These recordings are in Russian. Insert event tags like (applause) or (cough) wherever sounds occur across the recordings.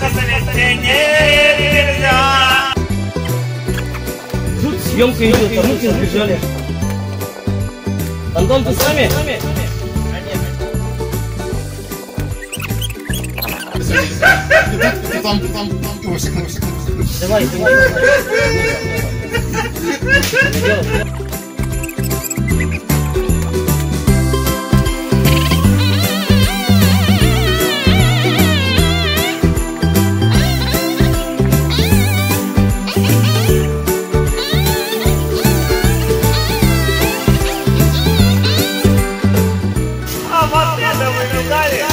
на свете нельзя. Тут съемка идет, а руки сбежали. Антон, ты с нами? Там, там, там. Давай, давай. (laughs) excited.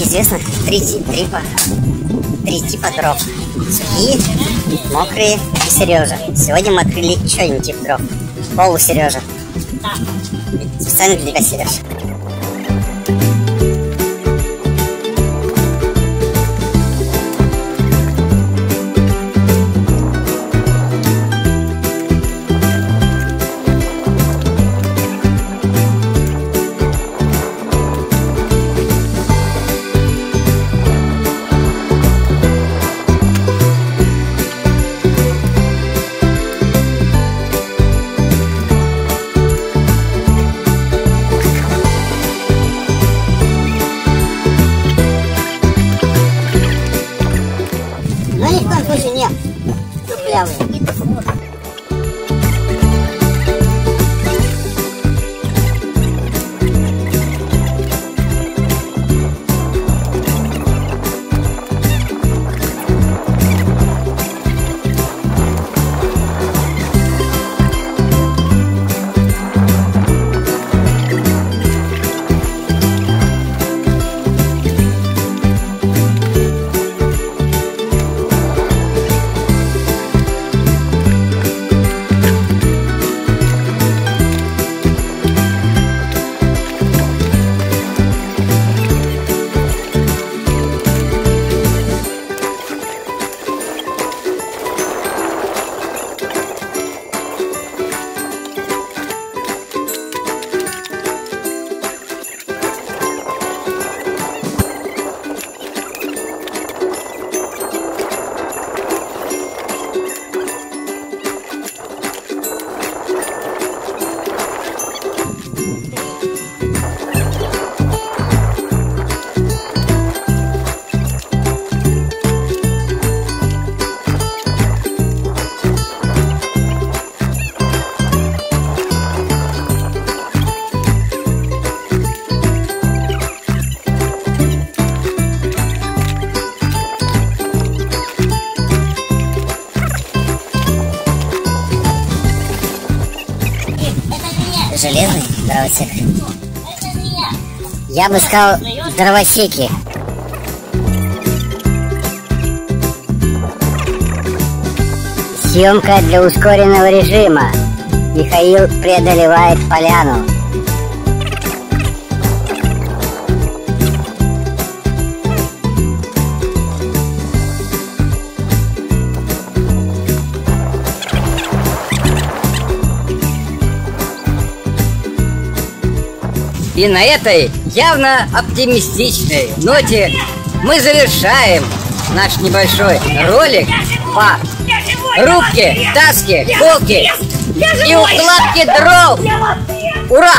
Известно три, ти- три, типа дров. Сухие, мокрые и Сережа. Сегодня мы открыли еще один тип дров. Полу Сережа. Специально для тебя, Сереж. 不行你走不了了。Дровосек. Я бы сказал дровосеки. Съемка для ускоренного режима. Михаил преодолевает поляну. И на этой явно оптимистичной ноте мы завершаем наш небольшой ролик по рубке, таске, колке и укладке дров. Ура!